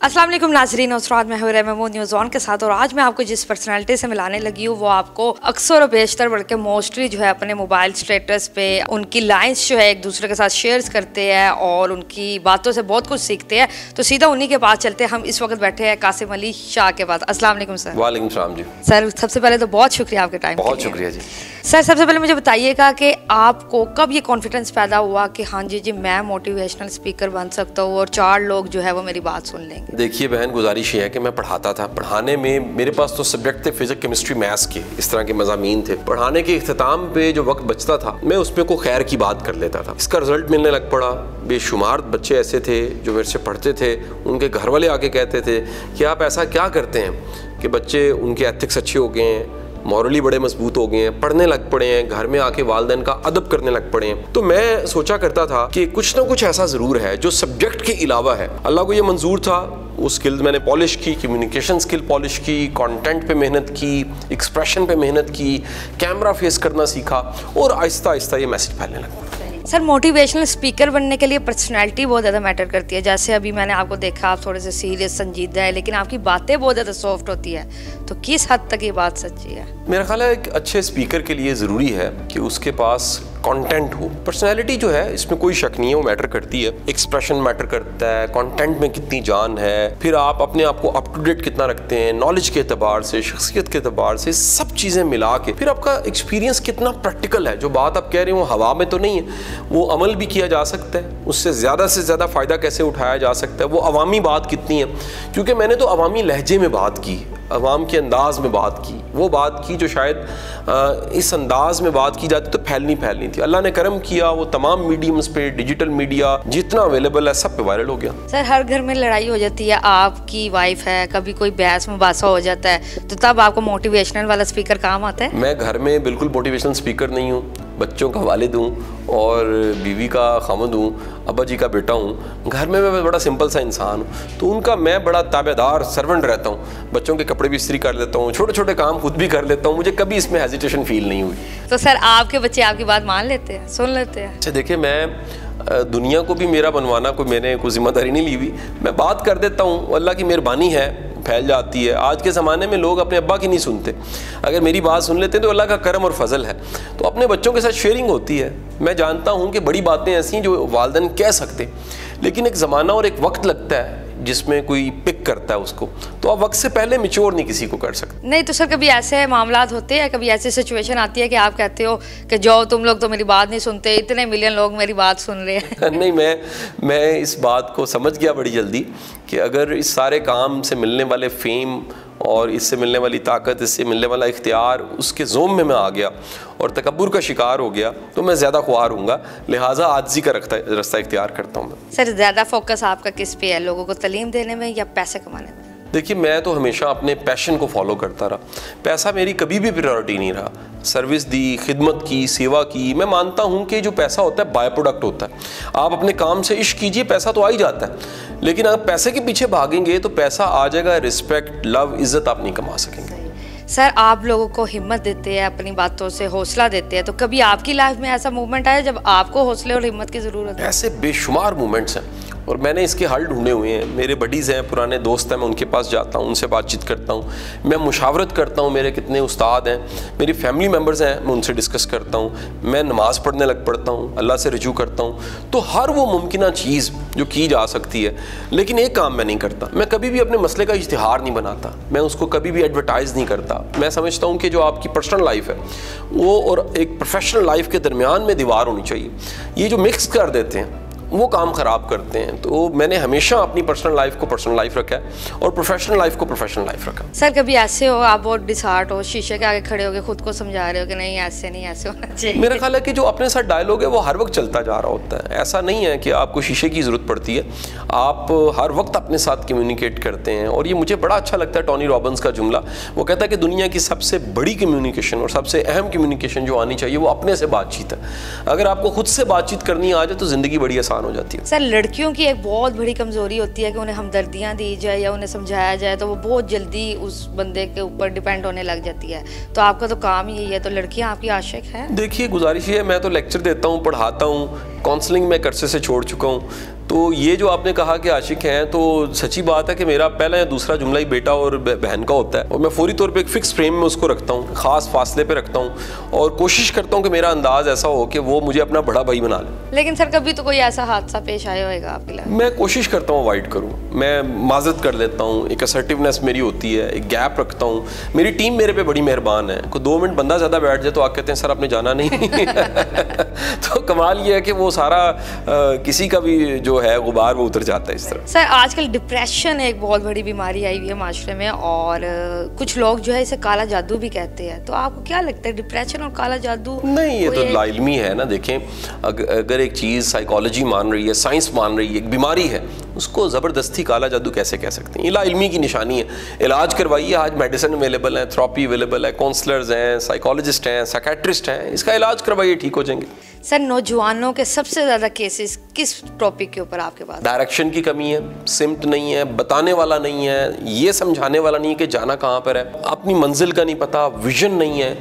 السلام علیکم ناظرین اسراد میں ہو رہے وہ نیوز آن کے ساتھ اور آج میں آپ کو جس پرسنالٹی سے ملانے لگی ہوں وہ آپ کو اکثر و بیشتر بڑھ کے موسٹلی جو ہے اپنے موبائل سٹیٹس پہ ان کی لائنس جو ہے ایک دوسرے کے ساتھ شیئرز کرتے ہیں اور ان کی باتوں سے بہت کچھ سیکھتے ہیں۔ تو سیدھا انہی کے پاس چلتے ہیں۔ ہم اس وقت بیٹھے ہیں قاسم علی شاہ کے پاس۔ السلام علیکم سر۔ وعلیکم السلام جی۔ سر سب سے پہلے تو بہت شکریہ آپ کے ٹائم بہت شکریہ جی۔ سر سب سے پہلے مجھے بتائیے گا کہ آپ کو کب یہ کانفیڈنس پیدا ہوا کہ ہاں جی جی میں موٹیویشنل اسپیکر بن سکتا ہوں اور چار لوگ جو ہے وہ میری بات سن لیں گے؟ دیکھیے بہن، گزارش یہ ہے کہ میں پڑھاتا تھا۔ پڑھانے میں میرے پاس تو سبجیکٹ تھے فزک کیمسٹری میتھس کے۔ اس طرح کے مضامین تھے۔ پڑھانے کے اختتام پہ جو وقت بچتا تھا، میں اس پہ کوئی خیر کی بات کر لیتا تھا۔ اس کا رزلٹ ملنے لگ پڑا۔ بے شمار بچے ایسے تھے جو میرے سے پڑھتے تھے۔ ان کے گھر والے آ کے کہتے تھے کہ آپ ایسا کیا کرتے ہیں کہ بچے ان کے ایتھکس اچھے ہو گئے ہیں؟ مورلی بڑے مضبوط ہو گئے ہیں، پڑھنے لگ پڑے ہیں، گھر میں آ کے والدین کا ادب کرنے لگ پڑے ہیں۔ تو میں سوچا کرتا تھا کہ کچھ نہ کچھ ایسا ضرور ہے جو سبجیکٹ کے علاوہ ہے۔ اللہ کو یہ منظور تھا، وہ اسکل میں نے پالش کی کمیونیکیشن اسکل پالش کی کانٹینٹ پہ محنت کی ایکسپریشن پہ محنت کی کیمرہ فیس کرنا سیکھا اور آہستہ آہستہ یہ میسج پھیلنے لگا سر موٹیویشنل اسپیکر بننے کے لیے پرسنالٹی بہت زیادہ میٹر کرتی ہے۔ جیسے ابھی میں نے آپ کو دیکھا، آپ تھوڑے سے سیریس سنجیدہ ہے لیکن آپ کی باتیں بہت زیادہ سافٹ ہوتی ہے تو کس حد تک یہ بات سچی ہے؟ میرا خیال ہے ایک اچھے اسپیکر کے لیے ضروری ہے کہ اس کے پاس کانٹینٹ ہو۔ پرسنالٹی جو ہے، اس میں کوئی شک نہیں ہے، وہ میٹر کرتی ہے۔ ایکسپریشن میٹر کرتا ہے۔ کانٹینٹ میں کتنی جان ہے۔ پھر آپ اپنے آپ کو اپ ٹو ڈیٹ کتنا رکھتے ہیں؟ نالج کے اعتبار سے، شخصیت کے اعتبار سے، سب چیزیں ملا کے۔ پھر آپ کا ایکسپیرینس کتنا پریکٹیکل ہے۔ جو بات آپ کہہ رہے ہیں، وہ ہوا میں تو نہیں ہے۔ وہ عمل بھی کیا جا سکتا ہے۔ اس سے زیادہ سے زیادہ فائدہ کیسے اٹھایا جا سکتا ہے؟ وہ عوامی بات کتنی ہے؟ کیونکہ میں نے تو عوامی لہجے میں بات کی۔ عوام کے انداز میں بات کی۔ وہ بات کی جو شاید اس انداز میں بات کی جاتی تو پھیلنی پھیلنی تھی۔ اللہ نے کرم کیا وہ تمام میڈیمز پہ ڈیجیٹل میڈیا جتنا اویلیبل ہے سب پہ وائرل ہو گیا۔ سر ہر گھر میں لڑائی ہو جاتی ہے۔ آپ کی وائف ہے کبھی کوئی بحث مباحثہ ہو جاتا ہے۔ تو تب آپ کو موٹیویشنل والا اسپیکر کام آتا ہے؟ میں گھر میں بالکل موٹیویشنل اسپیکر نہیں ہوں۔ بچوں کا والد ہوں۔ اور بیوی کا خامد ہوں ابا جی کا بیٹا ہوں۔ گھر میں میں بڑا سمپل سا انسان ہوں۔ تو ان کا میں بڑا تابع دار سرونٹ رہتا ہوں۔ بچوں کے کپڑے بھی استری کر لیتا ہوں چھوٹے چھوٹے کام خود بھی کر لیتا ہوں۔ مجھے کبھی اس میں ہیزیٹیشن فیل نہیں ہوئی۔ تو سر آپ کے بچے آپ کی بات مان لیتے ہیں سن لیتے ہیں؟ اچھا دیکھیں میں دنیا کو بھی میرا بنوانا کوئی میں نے کوئی ذمہ داری نہیں لی ہوئی۔ میں بات کر دیتا ہوں اللہ کی مہربانی ہے۔ پھیل جاتی ہے۔ آج کے زمانے میں لوگ اپنے ابا کی نہیں سنتے۔ اگر میری بات سن لیتے ہیں تو اللہ کا کرم اور فضل ہے۔ تو اپنے بچوں کے ساتھ شیئرنگ ہوتی ہے۔ میں جانتا ہوں کہ بڑی باتیں ایسی ہیں جو والدین کہہ سکتے لیکن ایک زمانہ اور ایک وقت لگتا ہے۔ جس میں کوئی پک کرتا ہے اس کو تو آپ وقت سے پہلے میچور نہیں کسی کو کر سکتے۔ نہیں تو سر کبھی ایسے معاملات ہوتے ہیں کبھی ایسی سچویشن آتی ہے کہ آپ کہتے ہو کہ جو تم لوگ تو میری بات نہیں سنتے اتنے ملین لوگ میری بات سن رہے ہیں۔ نہیں میں میں اس بات کو سمجھ گیا بڑی جلدی کہ اگر اس سارے کام سے ملنے والے فیم اور اس سے ملنے والی طاقت، اس سے ملنے والا اختیار، اس کے زوم میں میں آ گیا اور تکبر کا شکار ہو گیا تو میں زیادہ خوار ہوں گا۔ لہٰذا عاجزی کا رستہ اختیار کرتا ہوں میں۔ سر، زیادہ فوکس آپ کا کس پہ ہے؟ لوگوں کو تعلیم دینے میں یا پیسے کمانے میں؟ دیکھیے میں تو ہمیشہ اپنے پیشن کو فالو کرتا رہا۔ پیسہ میری کبھی بھی پریورٹی نہیں رہا۔ سروس دی خدمت کی سیوا کی۔ میں مانتا ہوں کہ جو پیسہ ہوتا ہے بائی پروڈکٹ ہوتا ہے۔ آپ اپنے کام سے عشق کیجیے پیسہ تو آ ہی جاتا ہے۔ لیکن اگر پیسے کے پیچھے بھاگیں گے تو پیسہ آ جائے گا۔ رسپیکٹ لو عزت آپ نہیں کما سکیں گے۔ سر آپ لوگوں کو ہمت دیتے ہیں اپنی باتوں سے حوصلہ دیتے ہیں۔ تو کبھی آپ کی لائف میں ایسا مومنٹ آیا جب آپ کو حوصلے اور ہمت کی ضرورت ہے؟ ایسے بے شمار مومنٹس ہیں۔ اور میں نے اس کے حل ڈھونڈے ہوئے ہیں۔ میرے بڈیز ہیں، پرانے دوست ہیں، میں ان کے پاس جاتا ہوں، ان سے بات چیت کرتا ہوں۔ میں مشاورت کرتا ہوں، میرے کتنے استاد ہیں۔ میری فیملی ممبرز ہیں، میں ان سے ڈسکس کرتا ہوں۔ میں نماز پڑھنے لگ پڑتا ہوں، اللہ سے رجوع کرتا ہوں۔ تو ہر وہ ممکنہ چیز جو کی جا سکتی ہے، لیکن ایک کام میں نہیں کرتا۔ میں کبھی بھی اپنے مسئلے کا اشتہار نہیں بناتا۔ میں اس کو کبھی بھی ایڈورٹائز نہیں کرتا۔ میں سمجھتا ہوں کہ جو آپ کی پرسنل لائف ہے، وہ اور ایک پروفیشنل لائف کے درمیان میں دیوار ہونی چاہیے۔ یہ جو مکس کر دیتے ہیں وہ کام خراب کرتے ہیں۔ تو میں نے ہمیشہ اپنی پرسنل لائف کو پرسنل لائف رکھا ہے اور پروفیشنل لائف کو پروفیشنل لائف رکھا۔ سر کبھی ایسے ہو آپ بہت ڈسہارٹ ہو شیشے کے آگے کھڑے ہو کے خود کو سمجھا رہے ہو کہ نہیں ایسے نہیں ایسے ہونا چاہیے۔ میرا خیال ہے کہ جو اپنے ساتھ ڈائلاگ ہے وہ ہر وقت چلتا جا رہا ہوتا ہے۔ ایسا نہیں ہے کہ آپ کو شیشے کی ضرورت پڑتی ہے۔ آپ ہر وقت اپنے ساتھ کمیونیکیٹ کرتے ہیں اور یہ مجھے بڑا اچھا لگتا ہے ٹونی رابنس کا جملہ۔ وہ کہتا ہے کہ دنیا کی سب سے بڑی کمیونیکیشن اور سب سے اہم کمیونیکیشن جو آنی چاہیے وہ اپنے سے بات چیت ہے۔ اگر آپ کو خود سے بات چیت کرنی آ جائے تو زندگی بڑی آسان ہو جاتی ہے سر لڑکیوں کی ایک بہت بڑی کمزوری ہوتی ہے کہ انہیں ہمدردیاں دی جائے یا انہیں سمجھایا جائے تو وہ بہت جلدی اس بندے کے اوپر ڈیپینڈ ہونے لگ جاتی ہے۔ تو آپ کا تو کام یہی ہے تو لڑکیاں آپ کی ہیں؟ دیکھیے گزارش یہ ہے میں تو لیکچر دیتا ہوں پڑھاتا ہوں کاؤنسلنگ میں کرسے سے چھوڑ چکا ہوں۔ تو یہ جو آپ نے کہا کہ عاشق ہیں تو سچی بات ہے کہ میرا پہلا یا دوسرا جملہ ہی بیٹا اور بہن کا ہوتا ہے اور میں فوری طور پہ ایک فکس فریم میں اس کو رکھتا ہوں خاص فاصلے پہ رکھتا ہوں اور کوشش کرتا ہوں کہ میرا انداز ایسا ہو کہ وہ مجھے اپنا بڑا بھائی بنا لے۔ لیکن سر کبھی تو کوئی ایسا حادثہ پیش آیا ہوئے گا آپ کے میں کوشش کرتا ہوں اوائڈ کروں۔ میں معذرت کر لیتا ہوں ایک اسرٹیونیس میری ہوتی ہے ایک گیپ رکھتا ہوں۔ میری ٹیم میرے پہ بڑی مہربان ہے۔ کوئی دو منٹ بندہ زیادہ بیٹھ جائے تو آپ کہتے ہیں سر آپ نے جانا نہیں۔ تو کمال یہ ہے کہ وہ سارا کسی کا بھی جو ہے غبار وہ اتر جاتا ہے اس طرح۔ سر آج کل ڈپریشن ایک بہت بڑی بیماری آئی ہوئی ہے معاشرے میں اور کچھ لوگ جو ہے اسے کالا جادو بھی کہتے ہیں۔ تو آپ کو کیا لگتا ہے ڈپریشن اور کالا جادو نہیں یہ تو لا علمی ہے نا دیکھیں۔ اگر ایک چیز سائیکالوجی مان رہی ہے سائنس مان رہی ہے ایک بیماری ہے اس کو زبردستی کالا جادو کیسے کہہ سکتے ہیں؟ یہ لا علمی کی نشانی ہے۔ علاج کروائیے آج میڈیسن اویلیبل ہے تھراپی اویلیبل ہے کونسلرز ہیں سائیکالوجسٹ ہیں سائکیٹرسٹ ہیں۔ اس کا علاج کروائیے ٹھیک ہو جائیں گے۔ سر نوجوانوں کے سب سے زیادہ کیسز کس ٹاپک کے اوپر آپ کے پاس؟ ڈائریکشن کی کمی ہے سمٹ نہیں ہے بتانے والا نہیں ہے یہ سمجھانے والا نہیں ہے کہ جانا کہاں پر ہے۔ اپنی منزل کا نہیں پتا ویژن نہیں ہے۔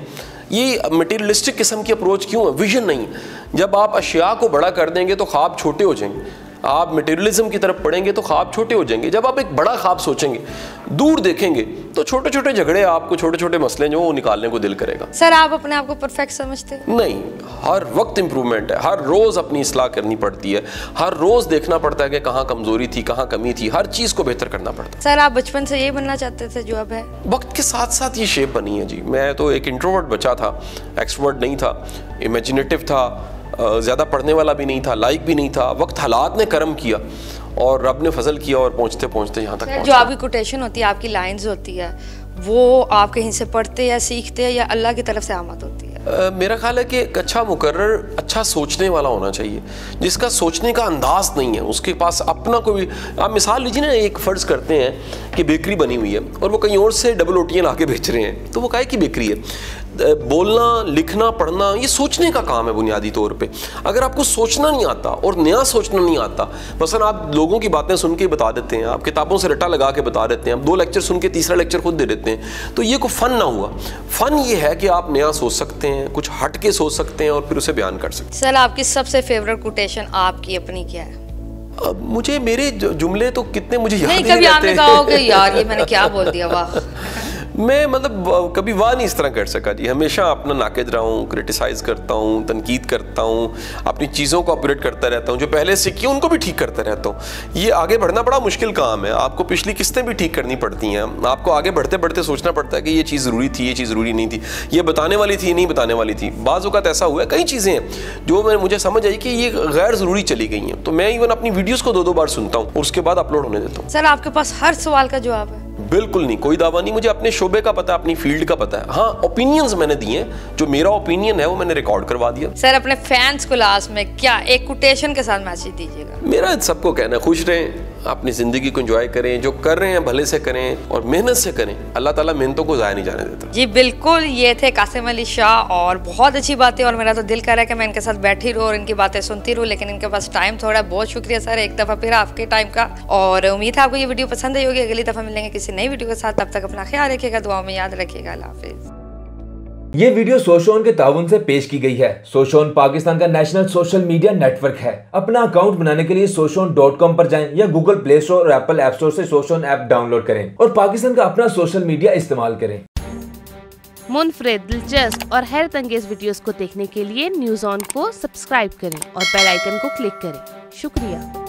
یہ مٹیریلسٹک قسم کی اپروچ کیوں ہے؟ ویژن نہیں جب آپ اشیاء کو بڑا کر دیں گے تو خواب چھوٹے ہو جائیں گے۔ آپ میٹیریلزم کی طرف پڑھیں گے تو خواب چھوٹے ہو جائیں گے۔ جب آپ ایک بڑا خواب سوچیں گے دور دیکھیں گے تو چھوٹے چھوٹے جھگڑے آپ کو چھوٹے چھوٹے مسئلے جو وہ نکالنے کو دل کرے گا۔ سر آپ اپنے آپ کو پرفیکٹ سمجھتے ہیں؟ نہیں ہر وقت امپرومنٹ ہے۔ ہر روز اپنی اصلاح کرنی پڑتی ہے۔ ہر روز دیکھنا پڑتا ہے کہ کہاں کمزوری تھی کہاں کمی تھی۔ ہر چیز کو بہتر کرنا پڑتا ہے۔ سر آپ بچپن سے یہ بننا چاہتے تھے جو اب ہے؟ وقت کے ساتھ ساتھ یہ شیپ بنی ہے جی۔ میں تو ایک انٹروورٹ بچہ تھا ایکسپرٹ نہیں تھا امیجنیٹو تھا۔ زیادہ پڑھنے والا بھی نہیں تھا لائک بھی نہیں تھا وقت حالات نے کرم کیا اور رب نے فضل کیا اور پہنچتے پہنچتے یہاں تک جو آپ کی کوٹیشن ہوتی ہے آپ کی لائنز ہوتی ہے وہ آپ کہیں سے پڑھتے یا سیکھتے یا اللہ کی طرف سے آمد ہوتی ہے؟ میرا خیال ہے کہ ایک اچھا مقرر اچھا سوچنے والا ہونا چاہیے جس کا سوچنے کا انداز نہیں ہے اس کے پاس اپنا کوئی آپ مثال لیجیے نا ایک فرض کرتے ہیں کہ بیکری بنی ہوئی ہے اور وہ کہیں اور سے ڈبل روٹیاں لا کے بیچ رہے ہیں تو وہ کہے کہ بیکری ہے۔ بولنا لکھنا پڑھنا یہ سوچنے کا کام ہے بنیادی طور پہ۔ اگر آپ کو سوچنا نہیں آتا اور نیا سوچنا نہیں آتا مثلا آپ لوگوں کی باتیں سن کے بتا دیتے ہیں آپ کتابوں سے رٹا لگا کے بتا دیتے ہیں آپ دو لیکچر سن کے تیسرا لیکچر خود دے دیتے ہیں تو یہ کوئی فن نہ ہوا۔ فن یہ ہے کہ آپ نیا سوچ سکتے ہیں کچھ ہٹ کے سوچ سکتے ہیں اور پھر اسے بیان کر سکتے ہیں۔ سر آپ کی سب سے فیوریٹ کوٹیشن آپ کی اپنی کیا ہے؟ مجھے میرے جملے تو کتنے مجھے یاد نہیں کبھی آپ نے کہا ہو کہ یار یہ میں نے کیا بول دیا واہ۔ میں مطلب کبھی واہ نہیں اس طرح کر سکا جی۔ ہمیشہ اپنا ناقد رہا ہوں کرٹیسائز کرتا ہوں، تنقید کرتا ہوں، اپنی چیزوں کو اپریٹ کرتا رہتا ہوں، جو پہلے سے ان کو بھی ٹھیک کرتا رہتا ہوں۔ یہ آگے بڑھنا بڑا مشکل کام ہے۔ آپ کو پچھلی قسطیں بھی ٹھیک کرنی پڑتی ہیں۔ آپ کو آگے بڑھتے بڑھتے سوچنا پڑتا ہے کہ یہ چیز ضروری تھی، یہ چیز ضروری نہیں تھی۔ یہ بتانے والی تھی، یہ نہیں بتانے والی تھی۔ بعض اوقات ایسا ہوا ہے، کئی چیزیں ہیں جو میں مجھے سمجھ آئی کہ یہ غیر ضروری چلی گئی ہیں۔ تو میں ایون اپنی ویڈیوز کو دو دو بار سنتا ہوں اور اس کے بعد اپلوڈ ہونے دیتا ہوں۔ سر، آپ کے پاس ہر سوال کا جواب ہے۔ بالکل نہیں کوئی دعویٰ نہیں مجھے اپنے شعبے کا پتا اپنی فیلڈ کا پتا ہے۔ ہاں اوپینینز میں نے دیے جو میرا اوپینین ہے وہ میں نے ریکارڈ کروا دیا۔ سر اپنے فینس کو لاسٹ میں کیا ایک کوٹیشن کے ساتھ میسج دیجیے گا۔ میرا سب کو کہنا ہے خوش رہیں۔ اپنی زندگی کو انجوائے کریں، جو کر رہے ہیں، بھلے سے کریں اور محنت سے کریں، اللہ تعالیٰ محنتوں کو ضائع نہیں جانے دیتا۔ جی بالکل، یہ تھے قاسم علی شاہ اور بہت اچھی باتیں اور میرا تو دل کر رہا ہے کہ میں ان کے ساتھ بیٹھی رہوں اور ان کی باتیں سنتی رہوں، لیکن ان کے پاس ٹائم تھوڑا بہت شکریہ سر، ایک دفعہ پھر آپ کے ٹائم کا۔ اور امید ہے آپ کو یہ ویڈیو پسند آئی ہوگی۔ اگلی دفعہ ملیں گے کسی نئی ویڈیو کے ساتھ۔ تب تک اپنا خیال رکھیے گا، دعاؤں میں یاد رکھیے گا۔ اللہ حافظ۔ یہ ویڈیو سوشون کے تعاون سے پیش کی گئی ہے۔ سوشون پاکستان کا national social media network ہے۔ اپنا اکاؤنٹ بنانے کے لیے سوشون ڈاٹ کام پر جائیں یا گوگل پلے اسٹور اور ایپل ایپ اسٹور سے سوشون ایپ ڈاؤن لوڈ کریں اور پاکستان کا اپنا سوشل میڈیا استعمال کریں۔ منفرد، دلچسپ اور حیرت انگیز ویڈیوز کو دیکھنے کے لیے نیوز آن کو سبسکرائب کریں اور بیل آئیکن کو کلک کریں۔ شکریہ۔